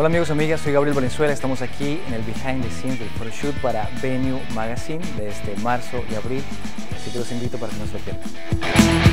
Hola amigos y amigas, soy Gabriel Valenzuela, estamos aquí en el behind the scenes del photoshoot para Venue Magazine de este marzo y abril, así que los invito para que no se lo pierdan.